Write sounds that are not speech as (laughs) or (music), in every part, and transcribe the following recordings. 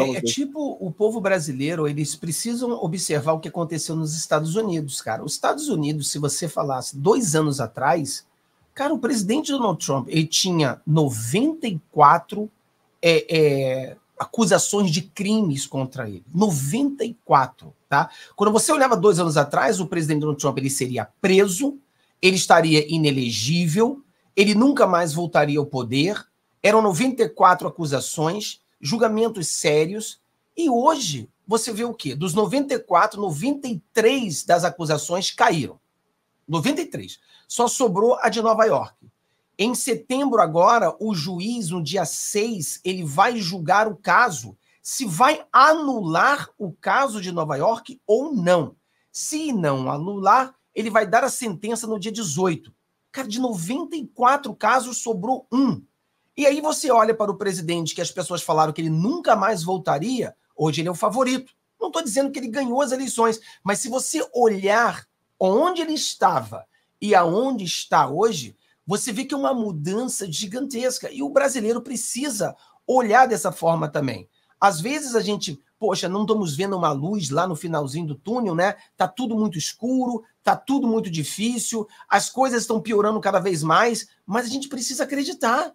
é, é tipo o povo brasileiro, eles precisam observar o que aconteceu nos Estados Unidos, cara. Os Estados Unidos, se você falasse dois anos atrás, cara, o presidente Donald Trump ele tinha 94 é, é, acusações de crimes contra ele. 94, tá? Quando você olhava dois anos atrás, o presidente Donald Trump ele seria preso, ele estaria inelegível, ele nunca mais voltaria ao poder. Eram 94 acusações, julgamentos sérios, e hoje você vê o quê? Dos 94, 93 das acusações caíram. 93. Só sobrou a de Nova York. Em setembro, agora, o juiz, no dia 6, ele vai julgar o caso, se vai anular o caso de Nova York ou não. Se não anular, ele vai dar a sentença no dia 18. Cara, de 94 casos, sobrou um. E aí você olha para o presidente, que as pessoas falaram que ele nunca mais voltaria, hoje ele é o favorito. Não estou dizendo que ele ganhou as eleições, mas se você olhar onde ele estava e aonde está hoje, você vê que é uma mudança gigantesca. E o brasileiro precisa olhar dessa forma também. Às vezes a gente, poxa, não estamos vendo uma luz lá no finalzinho do túnel, né? Tá tudo muito escuro, tá tudo muito difícil, as coisas estão piorando cada vez mais, mas a gente precisa acreditar.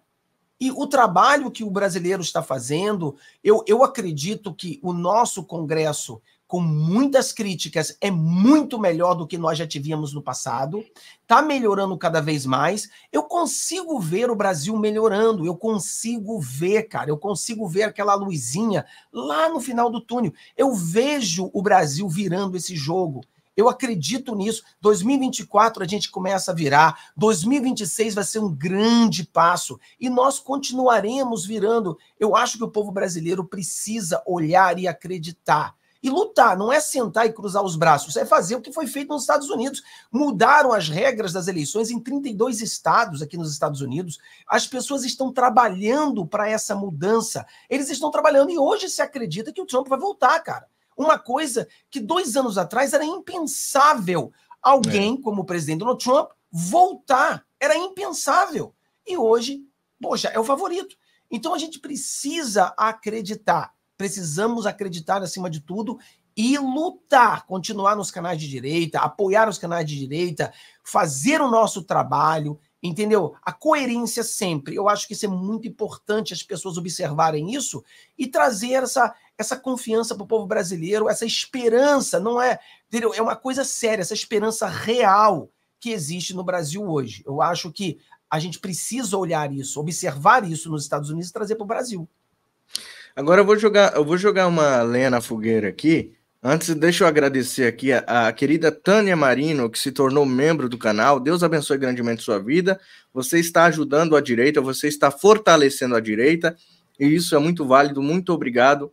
E o trabalho que o brasileiro está fazendo, eu, eu acredito que o nosso Congresso com muitas críticas, é muito melhor do que nós já tivemos no passado, está melhorando cada vez mais. Eu consigo ver o Brasil melhorando, eu consigo ver, cara, eu consigo ver aquela luzinha lá no final do túnel. Eu vejo o Brasil virando esse jogo. Eu acredito nisso. 2024 a gente começa a virar. 2026 vai ser um grande passo e nós continuaremos virando. Eu acho que o povo brasileiro precisa olhar e acreditar e lutar, não é sentar e cruzar os braços, é fazer o que foi feito nos Estados Unidos. Mudaram as regras das eleições em 32 estados aqui nos Estados Unidos. As pessoas estão trabalhando para essa mudança. Eles estão trabalhando e hoje se acredita que o Trump vai voltar, cara. Uma coisa que dois anos atrás era impensável alguém, é. como o presidente Donald Trump, voltar. Era impensável. E hoje, poxa, é o favorito. Então a gente precisa acreditar. Precisamos acreditar acima de tudo e lutar, continuar nos canais de direita, apoiar os canais de direita, fazer o nosso trabalho, entendeu? A coerência sempre. Eu acho que isso é muito importante as pessoas observarem isso e trazer essa, essa confiança para o povo brasileiro, essa esperança, não é, entendeu? É uma coisa séria, essa esperança real que existe no Brasil hoje. Eu acho que a gente precisa olhar isso, observar isso nos Estados Unidos e trazer para o Brasil. Agora eu vou jogar, eu vou jogar uma lenha na fogueira aqui. Antes, deixa eu agradecer aqui a, a, querida Tânia Marino, que se tornou membro do canal. Deus abençoe grandemente sua vida. Você está ajudando a direita, você está fortalecendo a direita, e isso é muito válido. Muito obrigado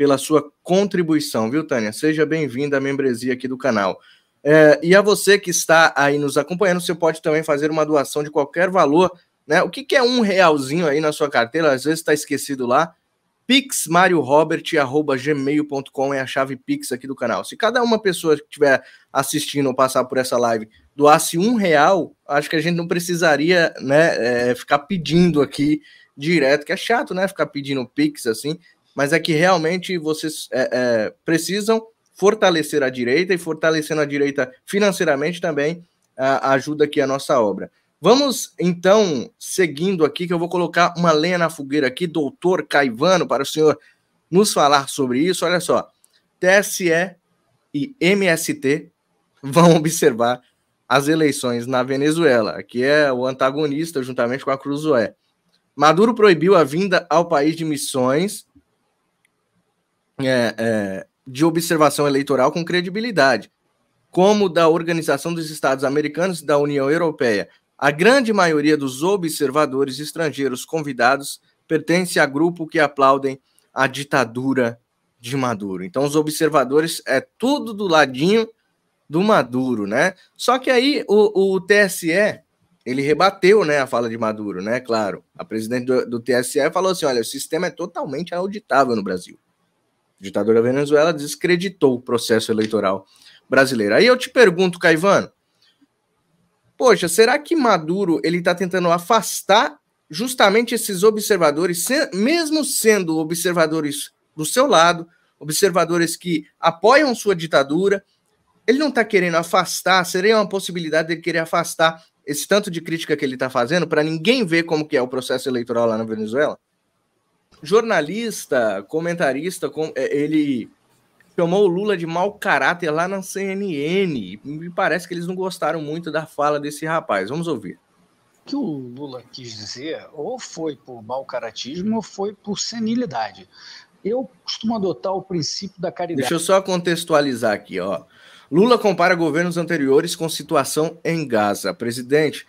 pela sua contribuição, viu, Tânia? Seja bem-vinda à membresia aqui do canal. É, e a você que está aí nos acompanhando, você pode também fazer uma doação de qualquer valor. Né? O que, que é um realzinho aí na sua carteira? Às vezes está esquecido lá pixmariorobert.gmail.com é a chave Pix aqui do canal. Se cada uma pessoa que estiver assistindo ou passar por essa live doasse um real, acho que a gente não precisaria né, é, ficar pedindo aqui direto, que é chato, né? Ficar pedindo Pix assim, mas é que realmente vocês é, é, precisam fortalecer a direita e fortalecendo a direita financeiramente também ajuda aqui a nossa obra. Vamos então seguindo aqui, que eu vou colocar uma lenha na fogueira aqui, doutor Caivano, para o senhor nos falar sobre isso. Olha só, TSE e MST vão observar as eleições na Venezuela, que é o antagonista juntamente com a Cruzoé. Maduro proibiu a vinda ao país de missões é, é, de observação eleitoral com credibilidade, como da Organização dos Estados Americanos e da União Europeia. A grande maioria dos observadores estrangeiros convidados pertence a grupo que aplaudem a ditadura de Maduro. Então, os observadores é tudo do ladinho do Maduro, né? Só que aí o, o TSE ele rebateu, né, a fala de Maduro, né? Claro, a presidente do, do TSE falou assim: olha, o sistema é totalmente auditável no Brasil. A ditadura da Venezuela descreditou o processo eleitoral brasileiro. Aí eu te pergunto, Caivano, poxa, será que Maduro ele está tentando afastar justamente esses observadores, mesmo sendo observadores do seu lado, observadores que apoiam sua ditadura. Ele não está querendo afastar, seria uma possibilidade dele querer afastar esse tanto de crítica que ele está fazendo para ninguém ver como que é o processo eleitoral lá na Venezuela? Jornalista, comentarista, é, ele chamou o Lula de mau caráter lá na CNN. Me parece que eles não gostaram muito da fala desse rapaz. Vamos ouvir. O que o Lula quis dizer ou foi por mau caratismo ou foi por senilidade. Eu costumo adotar o princípio da caridade. Deixa eu só contextualizar aqui, ó. Lula compara governos anteriores com situação em Gaza. Presidente,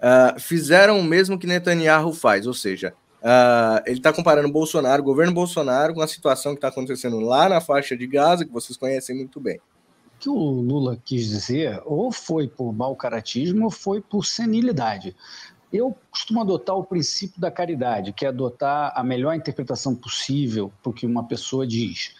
uh, fizeram o mesmo que Netanyahu faz, ou seja, uh, ele está comparando Bolsonaro, o governo Bolsonaro, com a situação que está acontecendo lá na faixa de Gaza, que vocês conhecem muito bem. O que o Lula quis dizer, ou foi por mau caratismo, ou foi por senilidade. Eu costumo adotar o princípio da caridade, que é adotar a melhor interpretação possível para o que uma pessoa diz.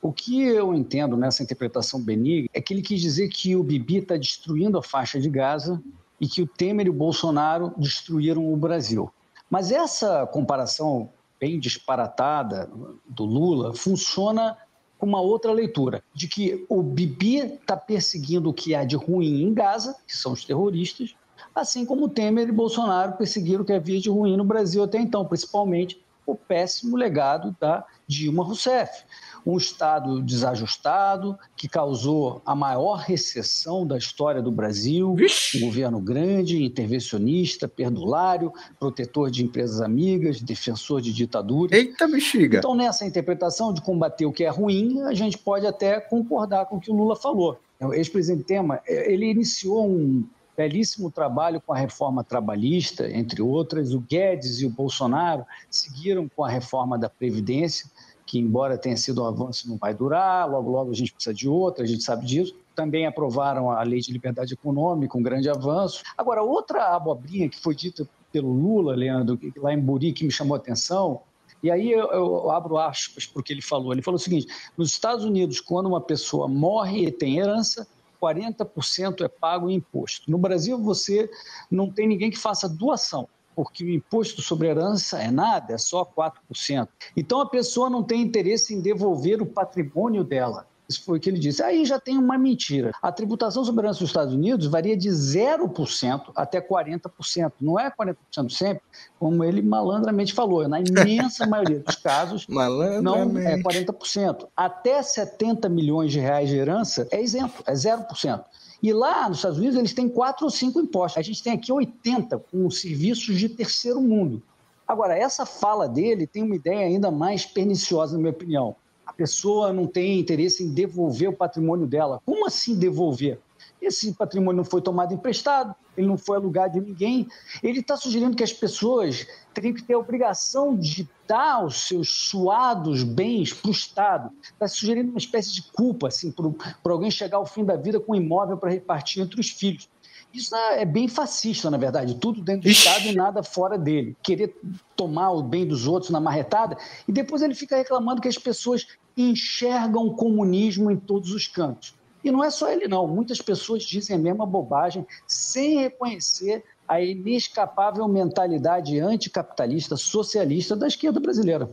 O que eu entendo nessa interpretação benigna é que ele quis dizer que o Bibi está destruindo a faixa de Gaza e que o Temer e o Bolsonaro destruíram o Brasil. Mas essa comparação bem disparatada do Lula funciona com uma outra leitura, de que o Bibi está perseguindo o que há de ruim em Gaza, que são os terroristas, assim como Temer e Bolsonaro perseguiram o que havia de ruim no Brasil até então, principalmente o péssimo legado da Dilma Rousseff. Um Estado desajustado, que causou a maior recessão da história do Brasil, um governo grande, intervencionista, perdulário, protetor de empresas amigas, defensor de ditadura. Eita bexiga! Então, nessa interpretação de combater o que é ruim, a gente pode até concordar com o que o Lula falou. O ex-presidente Temer, ele iniciou um belíssimo trabalho com a reforma trabalhista, entre outras. O Guedes e o Bolsonaro seguiram com a reforma da Previdência, que, embora tenha sido um avanço, não vai durar. Logo, logo a gente precisa de outra, a gente sabe disso. Também aprovaram a lei de liberdade econômica, um grande avanço. Agora, outra abobrinha que foi dita pelo Lula, Leandro, lá em Buri, que me chamou a atenção, e aí eu, abro aspas para o que ele falou. Ele falou o seguinte: nos Estados Unidos, quando uma pessoa morre e tem herança, 40% é pago em imposto. No Brasil, você não tem ninguém que faça doação, porque o imposto sobre herança é nada, é só 4%. Então, a pessoa não tem interesse em devolver o patrimônio dela. Isso foi o que ele disse. Aí já tem uma mentira. A tributação sobre a herança dos Estados Unidos varia de 0% até 40%. Não é 40% sempre, como ele malandramente falou. Na imensa (laughs) maioria dos casos, não é 40%. Até 70 milhões de reais de herança é isento, é 0%. E lá nos Estados Unidos eles têm quatro ou cinco impostos. A gente tem aqui 80 com serviços de terceiro mundo. Agora, essa fala dele tem uma ideia ainda mais perniciosa, na minha opinião pessoa não tem interesse em devolver o patrimônio dela. Como assim devolver? Esse patrimônio não foi tomado emprestado, ele não foi alugado de ninguém. Ele está sugerindo que as pessoas teriam que ter a obrigação de dar os seus suados bens para o Estado. Está sugerindo uma espécie de culpa assim, para alguém chegar ao fim da vida com um imóvel para repartir entre os filhos. Isso é bem fascista, na verdade, tudo dentro do Estado e nada fora dele. Querer tomar o bem dos outros na marretada, e depois ele fica reclamando que as pessoas enxergam o comunismo em todos os cantos. E não é só ele, não. Muitas pessoas dizem a mesma bobagem sem reconhecer a inescapável mentalidade anticapitalista, socialista da esquerda brasileira.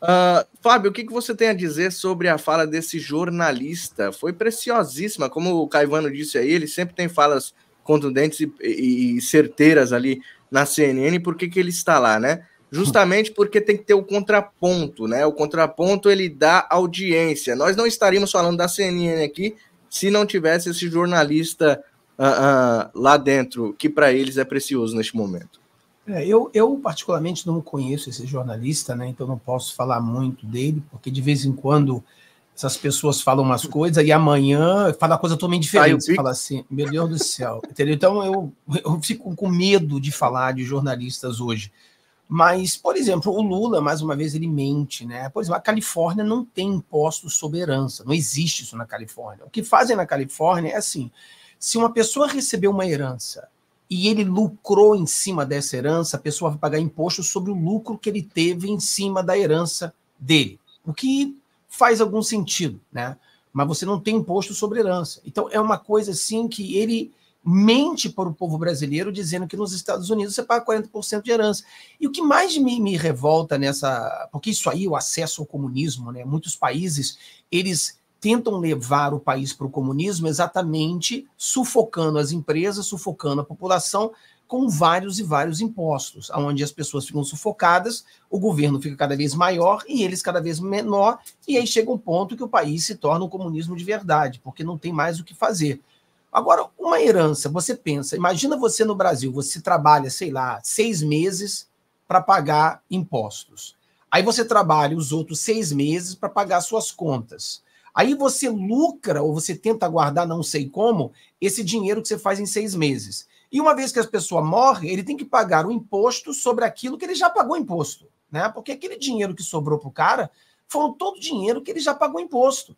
Uh, Fábio, o que, que você tem a dizer sobre a fala desse jornalista? Foi preciosíssima, como o Caivano disse aí, ele sempre tem falas contundentes e, e, e certeiras ali na CNN, por que, que ele está lá, né? Justamente porque tem que ter o contraponto, né? O contraponto ele dá audiência. Nós não estaríamos falando da CNN aqui se não tivesse esse jornalista uh, uh, lá dentro, que para eles é precioso neste momento. É, eu, eu, particularmente, não conheço esse jornalista, né? Então não posso falar muito dele, porque de vez em quando essas pessoas falam umas coisas e amanhã fala coisa totalmente diferente. Você fala assim, meu Deus do céu. Entendeu? Então eu, eu fico com medo de falar de jornalistas hoje. Mas, por exemplo, o Lula, mais uma vez, ele mente, né? Por exemplo, a Califórnia não tem impostos sobre herança, não existe isso na Califórnia. O que fazem na Califórnia é assim: se uma pessoa recebeu uma herança e ele lucrou em cima dessa herança, a pessoa vai pagar imposto sobre o lucro que ele teve em cima da herança dele. O que faz algum sentido, né? Mas você não tem imposto sobre herança. Então é uma coisa assim que ele mente para o povo brasileiro dizendo que nos Estados Unidos você paga 40% de herança. E o que mais me, me revolta nessa. Porque isso aí, o acesso ao comunismo, né? Muitos países, eles tentam levar o país para o comunismo exatamente sufocando as empresas, sufocando a população com vários e vários impostos, onde as pessoas ficam sufocadas, o governo fica cada vez maior e eles cada vez menor, e aí chega um ponto que o país se torna um comunismo de verdade, porque não tem mais o que fazer. Agora, uma herança, você pensa, imagina você no Brasil, você trabalha, sei lá, seis meses para pagar impostos. Aí você trabalha os outros seis meses para pagar suas contas. Aí você lucra, ou você tenta guardar, não sei como, esse dinheiro que você faz em seis meses. E uma vez que a pessoa morre, ele tem que pagar o imposto sobre aquilo que ele já pagou imposto. Né? Porque aquele dinheiro que sobrou para o cara foi todo dinheiro que ele já pagou imposto.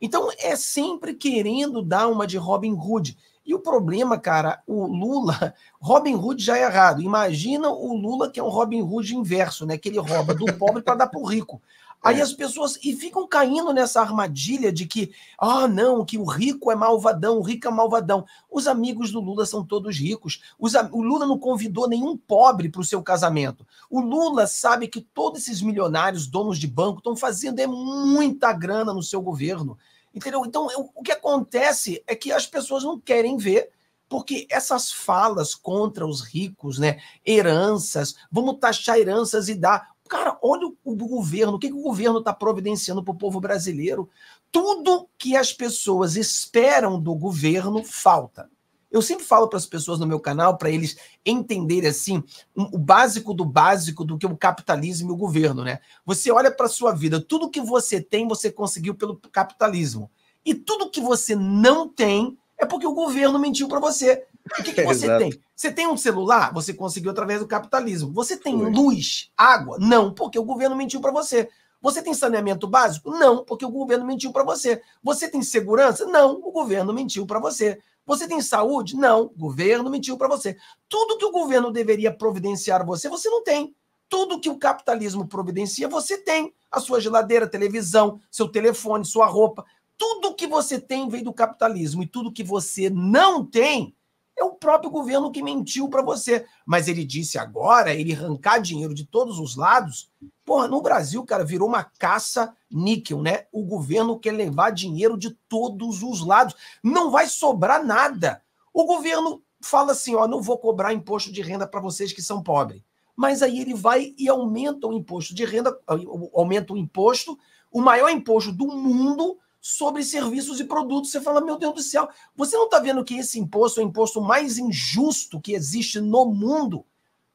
Então é sempre querendo dar uma de Robin Hood. E o problema, cara, o Lula, (laughs) Robin Hood já é errado. Imagina o Lula que é um Robin Hood inverso, né? Que ele rouba do pobre para dar para o rico. Aí é. as pessoas e ficam caindo nessa armadilha de que, ah, não, que o rico é malvadão, o rico é malvadão. Os amigos do Lula são todos ricos. Os, o Lula não convidou nenhum pobre para o seu casamento. O Lula sabe que todos esses milionários, donos de banco, estão fazendo é muita grana no seu governo. Entendeu? Então, o que acontece é que as pessoas não querem ver porque essas falas contra os ricos, né, heranças, vamos taxar heranças e dar Cara, olha o, governo, o que, que o governo está providenciando para o povo brasileiro. Tudo que as pessoas esperam do governo falta. Eu sempre falo para as pessoas no meu canal, para eles entenderem assim, um, o básico do básico do que o capitalismo e o governo, né? Você olha para a sua vida, tudo que você tem, você conseguiu pelo capitalismo. E tudo que você não tem é porque o governo mentiu para você. O que, que (laughs) você tem? Você tem um celular? Você conseguiu através do capitalismo. Você tem luz, água? Não, porque o governo mentiu para você. Você tem saneamento básico? Não, porque o governo mentiu para você. Você tem segurança? Não, o governo mentiu para você. Você tem saúde? Não, o governo mentiu para você. Tudo que o governo deveria providenciar você, você não tem. Tudo que o capitalismo providencia, você tem. A sua geladeira, televisão, seu telefone, sua roupa. Tudo que você tem veio do capitalismo e tudo que você não tem é o próprio governo que mentiu para você. Mas ele disse agora, ele arrancar dinheiro de todos os lados. Porra, no Brasil, cara, virou uma caça níquel, né? O governo quer levar dinheiro de todos os lados. Não vai sobrar nada. O governo fala assim: ó, não vou cobrar imposto de renda para vocês que são pobres. Mas aí ele vai e aumenta o imposto de renda, aumenta o imposto, o maior imposto do mundo sobre serviços e produtos. Você fala, meu Deus do céu, você não está vendo que esse imposto é o imposto mais injusto que existe no mundo?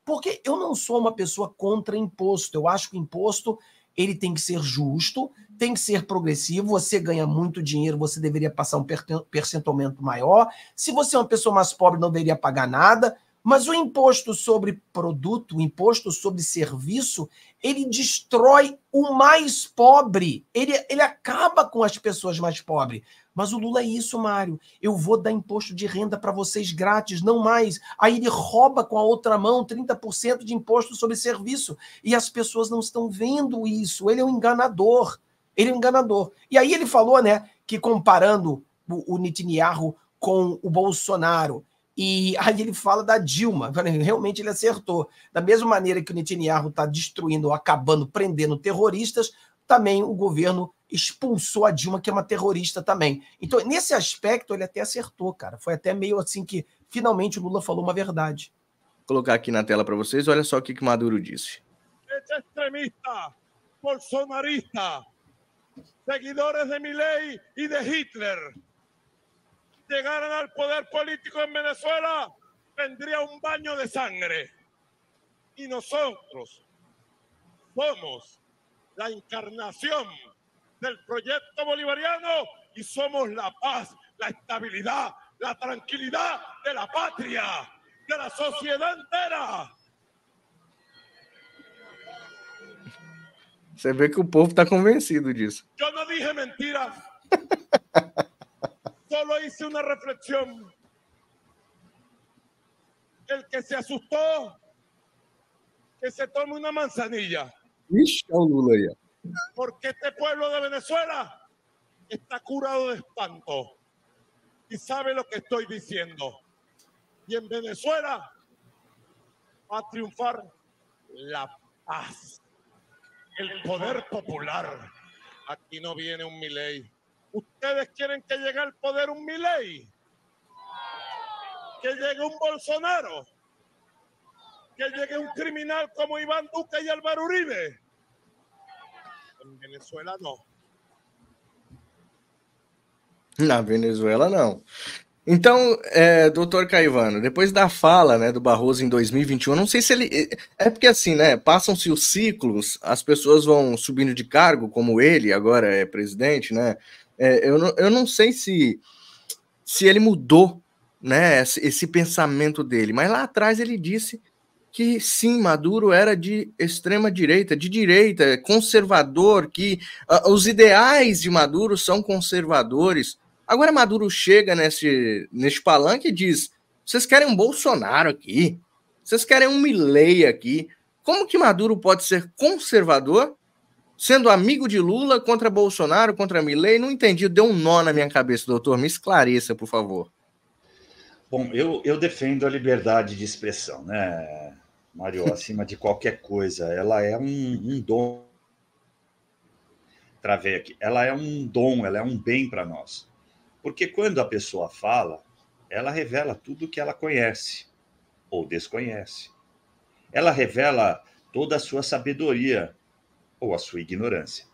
Porque eu não sou uma pessoa contra imposto. Eu acho que o imposto ele tem que ser justo, tem que ser progressivo. Você ganha muito dinheiro, você deveria passar um percentuamento maior. Se você é uma pessoa mais pobre, não deveria pagar nada. Mas o imposto sobre produto, o imposto sobre serviço, ele destrói o mais pobre. Ele, ele acaba com as pessoas mais pobres. Mas o Lula é isso, Mário. Eu vou dar imposto de renda para vocês grátis, não mais. Aí ele rouba com a outra mão 30% de imposto sobre serviço. E as pessoas não estão vendo isso. Ele é um enganador. Ele é um enganador. E aí ele falou, né, que comparando o, o Netanyahu com o Bolsonaro, e aí ele fala da Dilma. Realmente ele acertou. Da mesma maneira que o Netanyahu está destruindo, acabando, prendendo terroristas, também o governo expulsou a Dilma, que é uma terrorista também. Então, nesse aspecto, ele até acertou, cara. Foi até meio assim que finalmente o Lula falou uma verdade. Vou colocar aqui na tela para vocês, olha só o que, que Maduro disse. extremista, bolsonarista, seguidores de Milley e de Hitler llegaran al poder político en Venezuela, vendría un baño de sangre. Y nosotros somos la encarnación del proyecto bolivariano y somos la paz, la estabilidad, la tranquilidad de la patria, de la sociedad entera. Você vê que o povo está convencido disso. Eu não dije mentira. (laughs) Solo hice una reflexión. El que se asustó, que se tome una manzanilla. Porque este pueblo de Venezuela está curado de espanto y sabe lo que estoy diciendo. Y en Venezuela va a triunfar la paz, el poder popular. Aquí no viene un Milei. ¿Ustedes quieren que llegue al poder un Milei? Que llegue un Bolsonaro. Que llegue un criminal como Iván Duque y Álvaro Uribe. En Venezuela no. Na Venezuela, não. Então, é, doutor Caivano, depois da fala né, do Barroso em 2021, não sei se ele. É, porque assim, né? Passam-se os ciclos, as pessoas vão subindo de cargo, como ele agora é presidente, né? É, eu, não, eu não sei se, se ele mudou né, esse, esse pensamento dele, mas lá atrás ele disse que sim, Maduro era de extrema direita, de direita, conservador, que uh, os ideais de Maduro são conservadores. Agora Maduro chega nesse, nesse palanque e diz: vocês querem um Bolsonaro aqui, vocês querem um Milley aqui. Como que Maduro pode ser conservador, sendo amigo de Lula contra Bolsonaro, contra Milley? Não entendi, deu um nó na minha cabeça, doutor. Me esclareça, por favor. Bom, eu, eu defendo a liberdade de expressão, né, Mário, (laughs) acima de qualquer coisa. Ela é um, um dom. Travei aqui. Ela é um dom, ela é um bem para nós. Porque quando a pessoa fala, ela revela tudo que ela conhece ou desconhece. Ela revela toda a sua sabedoria ou a sua ignorância.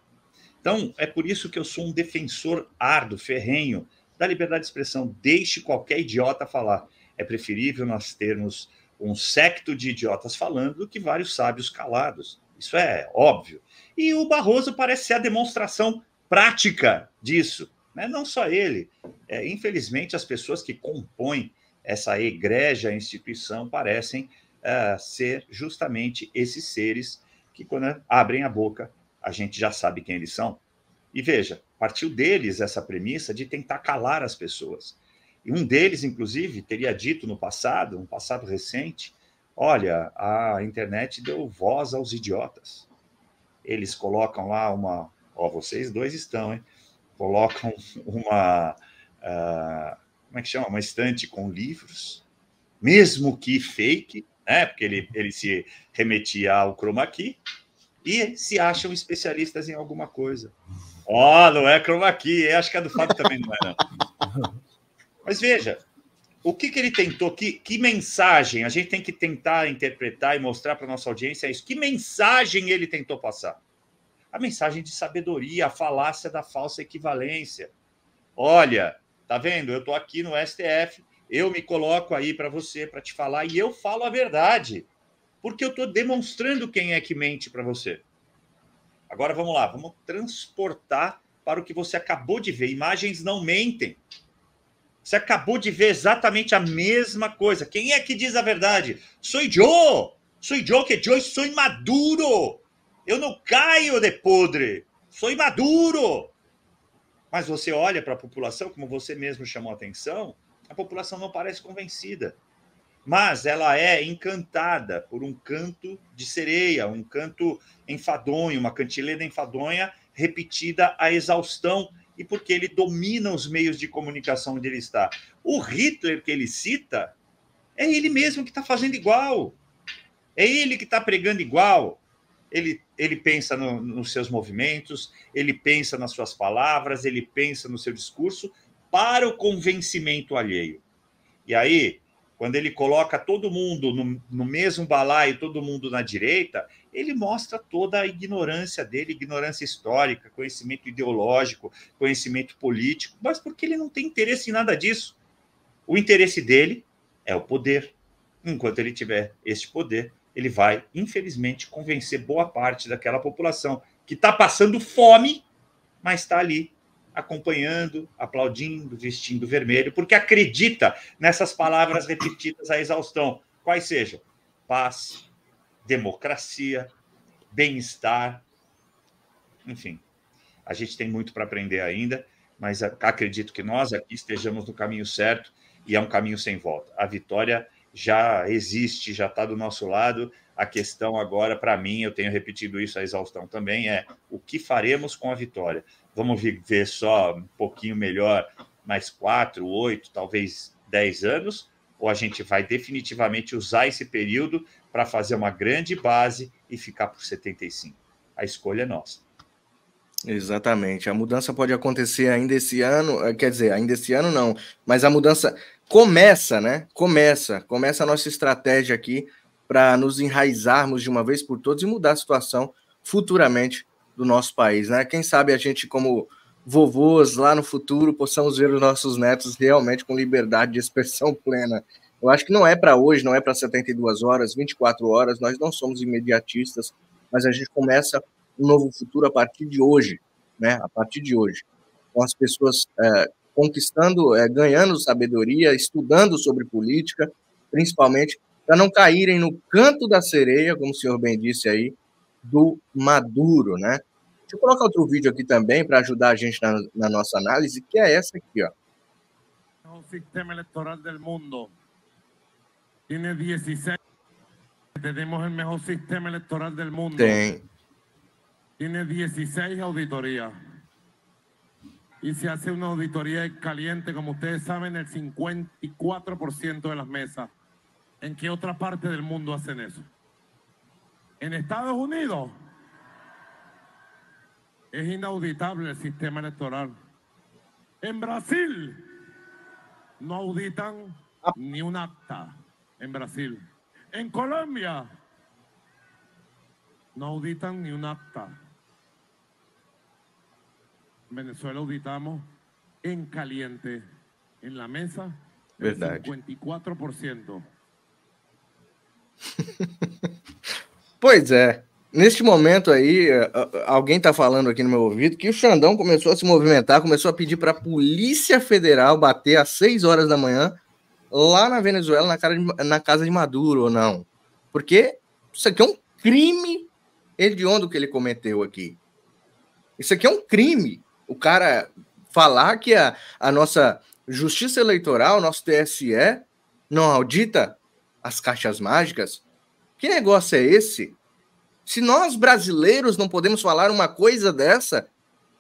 Então, é por isso que eu sou um defensor árduo, ferrenho da liberdade de expressão. Deixe qualquer idiota falar. É preferível nós termos um secto de idiotas falando do que vários sábios calados. Isso é óbvio. E o Barroso parece ser a demonstração prática disso. Né? Não só ele. É, infelizmente, as pessoas que compõem essa egrégia instituição parecem uh, ser justamente esses seres que, quando abrem a boca, a gente já sabe quem eles são. E veja, partiu deles essa premissa de tentar calar as pessoas. E um deles, inclusive, teria dito no passado, um passado recente, olha, a internet deu voz aos idiotas. Eles colocam lá uma. Ó, vocês dois estão, hein? colocam uma. Uh, como é que chama? Uma estante com livros, mesmo que fake, né? Porque ele, ele se remetia ao chroma key, e se acham especialistas em alguma coisa. Ó, oh, não é chroma key, acho que a do Fábio também não é, não. (laughs) Mas veja, o que, que ele tentou, que, que mensagem a gente tem que tentar interpretar e mostrar para nossa audiência é isso. Que mensagem ele tentou passar? a mensagem de sabedoria, a falácia da falsa equivalência. Olha, tá vendo? Eu estou aqui no STF, eu me coloco aí para você, para te falar, e eu falo a verdade, porque eu estou demonstrando quem é que mente para você. Agora vamos lá, vamos transportar para o que você acabou de ver. Imagens não mentem. Você acabou de ver exatamente a mesma coisa. Quem é que diz a verdade? Sou Joe! Sou Joe, que Joe, sou maduro! Eu não caio de podre, sou imaduro. Mas você olha para a população, como você mesmo chamou a atenção, a população não parece convencida. Mas ela é encantada por um canto de sereia, um canto enfadonho, uma cantilena enfadonha repetida à exaustão e porque ele domina os meios de comunicação onde ele está. O Hitler que ele cita é ele mesmo que está fazendo igual. É ele que está pregando igual ele, ele pensa no, nos seus movimentos, ele pensa nas suas palavras, ele pensa no seu discurso para o convencimento alheio. E aí, quando ele coloca todo mundo no, no mesmo balaio, todo mundo na direita, ele mostra toda a ignorância dele, ignorância histórica, conhecimento ideológico, conhecimento político, mas porque ele não tem interesse em nada disso. O interesse dele é o poder. Enquanto ele tiver este poder, ele vai, infelizmente, convencer boa parte daquela população que está passando fome, mas está ali acompanhando, aplaudindo, vestindo vermelho, porque acredita nessas palavras repetidas à exaustão, quais sejam paz, democracia, bem-estar, enfim. A gente tem muito para aprender ainda, mas acredito que nós aqui estejamos no caminho certo e é um caminho sem volta. A vitória já existe, já está do nosso lado. A questão agora, para mim, eu tenho repetido isso à exaustão também, é o que faremos com a vitória. Vamos ver só um pouquinho melhor, mais quatro, oito, talvez dez anos, ou a gente vai definitivamente usar esse período para fazer uma grande base e ficar por 75? A escolha é nossa. Exatamente. A mudança pode acontecer ainda esse ano, eh, quer dizer, ainda esse ano não, mas a mudança começa, né? Começa, começa a nossa estratégia aqui para nos enraizarmos de uma vez por todas e mudar a situação futuramente do nosso país, né? Quem sabe a gente como vovôs lá no futuro possamos ver os nossos netos realmente com liberdade de expressão (laughs) plena. Eu acho que não é para hoje, não é para 72 horas, 24 horas, nós não somos imediatistas, mas a gente começa um novo futuro a partir de hoje, né? A partir de hoje, com as pessoas é, conquistando, é, ganhando sabedoria, estudando sobre política, principalmente para não caírem no canto da sereia, como o senhor bem disse aí, do Maduro, né? Deixa eu colocar outro vídeo aqui também para ajudar a gente na, na, nossa análise, que é essa aqui, ó. O sistema eleitoral do mundo tem 16. Temos o melhor sistema eleitoral do mundo. Tem. tiene 16 auditorías. Y se hace una auditoría caliente, como ustedes saben, el 54% de las mesas. ¿En qué otra parte del mundo hacen eso? En Estados Unidos es inauditable el sistema electoral. En Brasil no auditan ni un acta. En Brasil. En Colombia no auditan ni un acta. Venezuela auditamos en caliente, en la mesa, el 54%. (laughs) pois é. Neste momento aí, eh, alguém está falando aqui no meu ouvido que o Xandão começou a se movimentar, começou a pedir para a Polícia Federal bater às 6 horas da manhã lá na Venezuela, na, de, na casa de Maduro, ou não. Porque isso aqui é um crime hediondo que ele cometeu aqui. Isso aqui é um crime o cara falar que a, a nossa justiça eleitoral, nosso TSE, não audita as caixas mágicas? Que negócio é esse? Se nós brasileiros não podemos falar uma coisa dessa,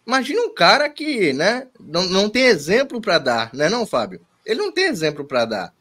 imagina um cara que né, não, não tem exemplo para dar, né, não, Fábio? Ele não tem exemplo para dar.